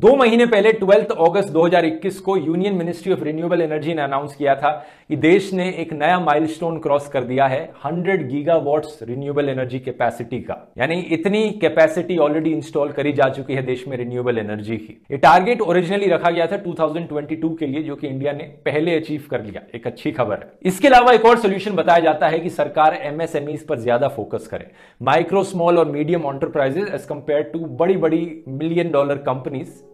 दो महीने पहले, ट्वेल्थ अगस्त 2021 को union ministry of renewable energy ने अनाउंस किया था कि देश ने एक नया माइलस्टोन क्रॉस कर दिया है 100 गीगावाट्स रिन्यूएबल एनर्जी कैपेसिटी का। यानी इतनी कैपेसिटी ऑलरेडी इंस्टॉल करी जा चुकी है देश में रिन्यूएबल एनर्जी की। ये टारगेट ओरिजिनली रखा गया था 2022 के लिए, जो कि इंडिया ने पहले अचीव कर लिया। एक अच्छी खबर है। इसके अलावा एक और सोल्यूशन बताया जाता है कि सरकार एमएसएमई पर ज़्यादा फोकस करे। माइक्रो स्मॉल और medium enterprises as compare to बड़ी बड़ी मिलियन डॉलर कंपनीज़